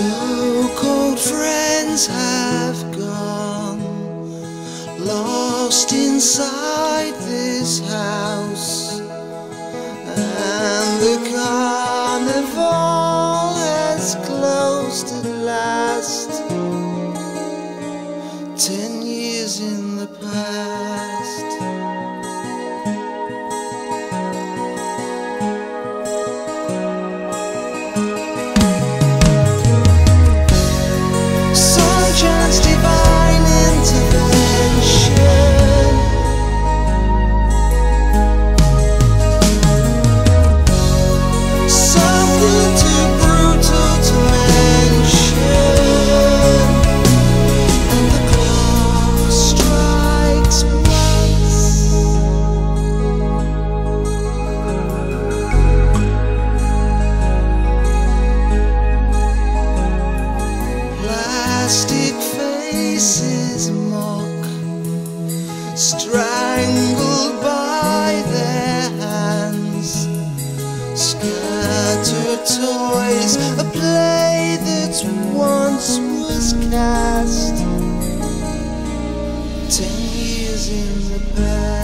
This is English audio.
So-called friends have gone Lost inside this house. And Scattered toys A play that once was cast. Ten years in the past